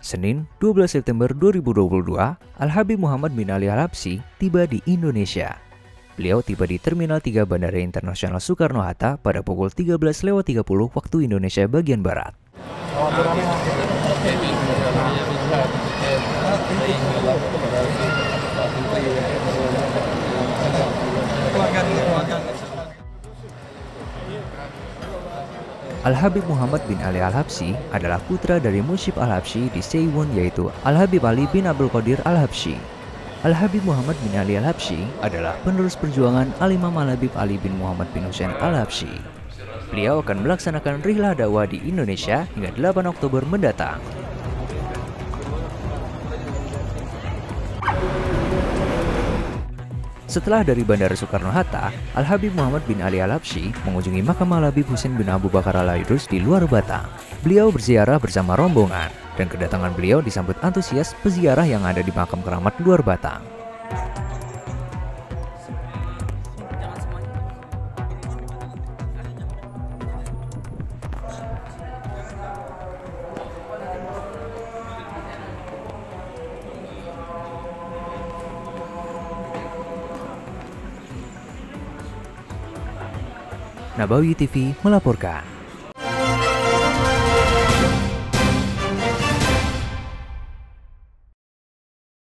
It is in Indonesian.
Senin 12 September 2022, Al-Habib Muhammad bin Ali Al-Habsyi tiba di Indonesia. Beliau tiba di Terminal 3 Bandara Internasional Soekarno-Hatta pada pukul 13.30 waktu Indonesia bagian Barat. Al-Habib Muhammad bin Ali Al-Habsyi adalah putra dari Musyib Al-Habsyi di Seiwon yaitu Al-Habib Ali bin Abdul Qadir Al-Habsyi. Al-Habib Muhammad bin Ali Al-Habsyi adalah penerus perjuangan Al-Imam Al-Habib Ali bin Muhammad bin Hussein Al-Habsyi. Beliau akan melaksanakan rihlah dakwah di Indonesia hingga 8 Oktober mendatang. Setelah dari Bandara Soekarno-Hatta, Al-Habib Muhammad bin Ali Al-Habsyi mengunjungi makam Al-Habib Husain bin Abu Bakar Al-Aidrus di luar Batang. Beliau berziarah bersama rombongan, dan kedatangan beliau disambut antusias peziarah yang ada di makam keramat luar Batang. Nabawi TV melaporkan.